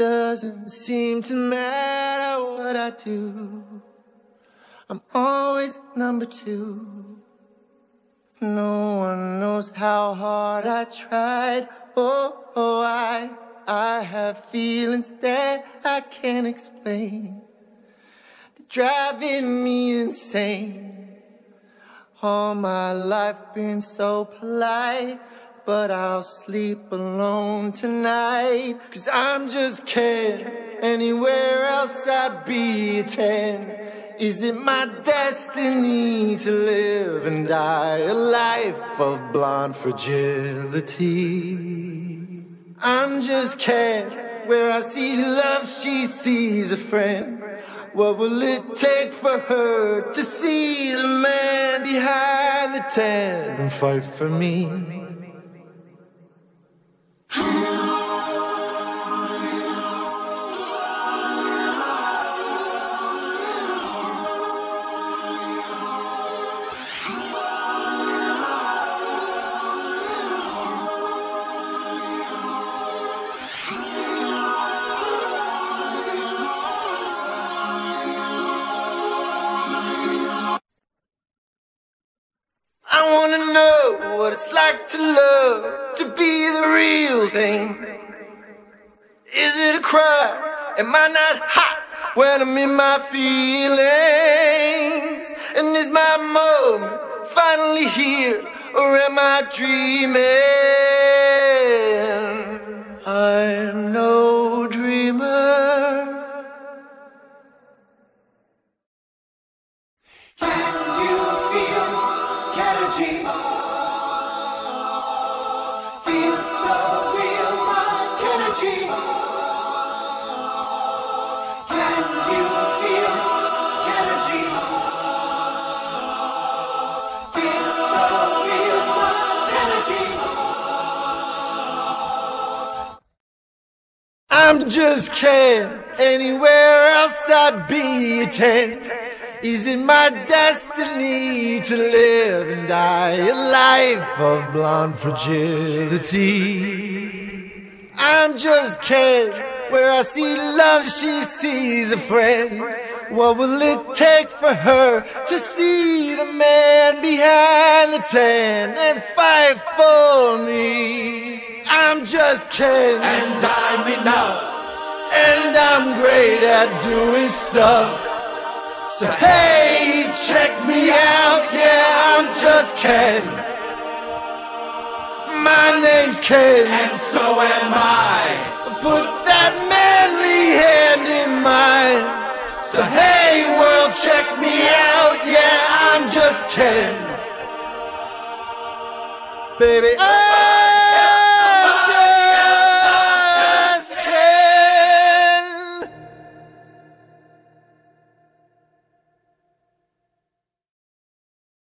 Doesn't seem to matter what I do. I'm always number two. No one knows how hard I tried. Oh, oh, I, I have feelings that I can't explain. They're driving me insane. All my life been so polite, but I'll sleep alone tonight. Cause I'm just kidding. Anywhere else I'd be 10. Is it my destiny to live and die a life of blonde fragility? I'm just cat where I see love, she sees a friend. What will it take for her to see the man behind the tent and fight for me? I wanna know what it's like to love, to be the real thing. Is it a crime? Am I not hot when I'm in my feelings? And is my moment finally here, or am I dreaming? I'm just kidding. Anywhere else I'd be a 10. Is it my destiny to live and die a life of blonde fragility? I'm just kidding. Where I see love, she sees a friend. What will it take for her to see the man behind the tent and fight for me? I'm just kidding. And I'm enough. And I'm great at doing stuff. So hey, check me out, yeah, I'm just Ken. My name's Ken. And so am I. Put that manly hand in mine. So hey, world, check me out, yeah, I'm just Ken. Baby, oh!